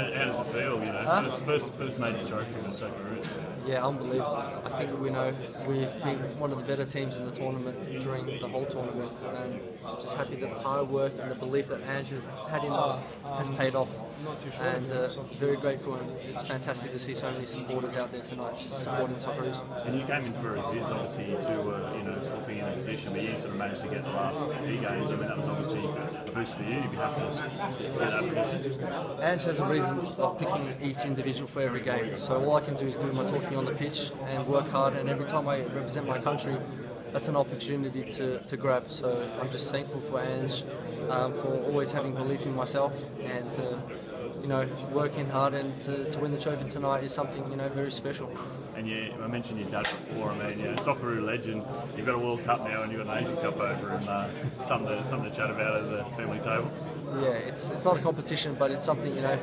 How, how does it feel? You know, Huh? first, first first major trophy with Socceroos. Yeah, unbelievable. I think we know we've been one of the better teams in the tournament during the whole tournament. And just happy that the hard work and the belief that Ange has had in us has paid off. And uh, very grateful and it's fantastic to see so many supporters out there tonight supporting Socceroos. And you came in for Aziz, obviously, you two were you know swapping in a position, but you sort of managed to get the last few games. I mean, that was obviously boost for you. You'd be happy to get that position. Ange has a reason of picking each individual for every game. So all I can do is do my talking on the pitch and work hard. And every time I represent my country, that's an opportunity to, to grab. So I'm just thankful for Ange um, for always having belief in myself and. Uh, you know, working hard and to, to win the trophy tonight is something you know very special. And you, I mentioned your dad before. I mean, you know, Socceroo legend. You've got a World Cup now, and you've got an Asian Cup over, and uh, something to, something to chat about at the family table. Yeah, it's it's not a competition, but it's something you know